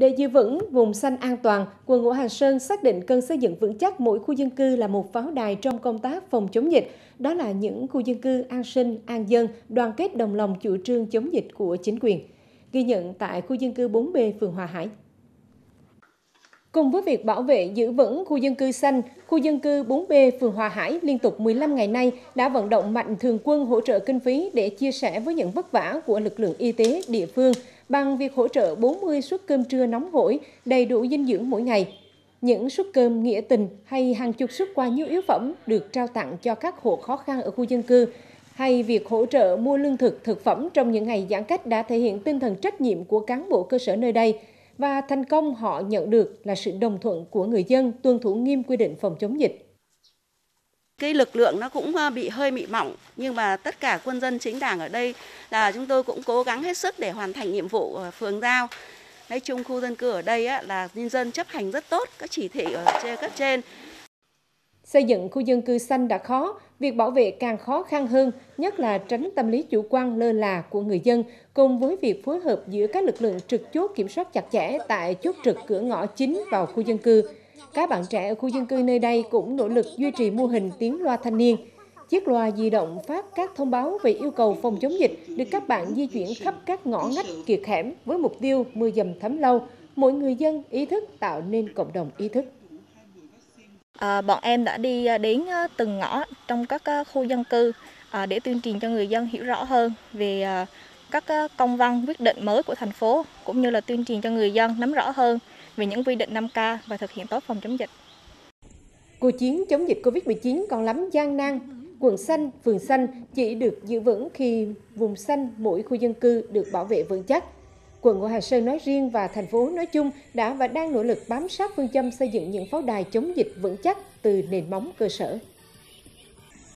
Để giữ vững vùng xanh an toàn, quận Ngũ Hành Sơn xác định cần xây dựng vững chắc mỗi khu dân cư là một pháo đài trong công tác phòng chống dịch. Đó là những khu dân cư an sinh, an dân, đoàn kết đồng lòng chủ trương chống dịch của chính quyền. Ghi nhận tại khu dân cư 4B phường Hòa Hải. Cùng với việc bảo vệ giữ vững khu dân cư xanh, khu dân cư 4B phường Hòa Hải liên tục 15 ngày nay đã vận động mạnh thường quân hỗ trợ kinh phí để chia sẻ với những vất vả của lực lượng y tế địa phương bằng việc hỗ trợ 40 suất cơm trưa nóng hổi đầy đủ dinh dưỡng mỗi ngày. Những suất cơm nghĩa tình hay hàng chục suất quà nhu yếu phẩm được trao tặng cho các hộ khó khăn ở khu dân cư hay việc hỗ trợ mua lương thực, thực phẩm trong những ngày giãn cách đã thể hiện tinh thần trách nhiệm của cán bộ cơ sở nơi đây và thành công họ nhận được là sự đồng thuận của người dân tuân thủ nghiêm quy định phòng chống dịch. Cái lực lượng nó cũng bị hơi bị mỏng nhưng mà tất cả quân dân chính đảng ở đây là chúng tôi cũng cố gắng hết sức để hoàn thành nhiệm vụ phường giao. Nói chung khu dân cư ở đây á, là nhân dân chấp hành rất tốt các chỉ thị ở trên cấp trên. Xây dựng khu dân cư xanh đã khó, việc bảo vệ càng khó khăn hơn, nhất là tránh tâm lý chủ quan lơ là của người dân, cùng với việc phối hợp giữa các lực lượng trực chốt kiểm soát chặt chẽ tại chốt trực cửa ngõ chính vào khu dân cư. Các bạn trẻ ở khu dân cư nơi đây cũng nỗ lực duy trì mô hình tiếng loa thanh niên. Chiếc loa di động phát các thông báo về yêu cầu phòng chống dịch được các bạn di chuyển khắp các ngõ ngách kiệt hẻm với mục tiêu mưa dầm thấm lâu. Mỗi người dân ý thức tạo nên cộng đồng ý thức. À, bọn em đã đi ờ, đến ờ, từng ngõ trong các khu dân cư để tuyên truyền cho người dân hiểu rõ hơn về các công văn quyết định mới của thành phố cũng như là tuyên truyền cho người dân nắm rõ hơn về những quy định 5K và thực hiện tốt phòng chống dịch. Cuộc chiến chống dịch Covid-19 còn lắm gian nan. Quận xanh, phường xanh chỉ được giữ vững khi vùng xanh mỗi khu dân cư được bảo vệ vững chắc. Quận Ngũ Hành Sơn nói riêng và thành phố nói chung đã và đang nỗ lực bám sát phương châm xây dựng những pháo đài chống dịch vững chắc từ nền móng cơ sở.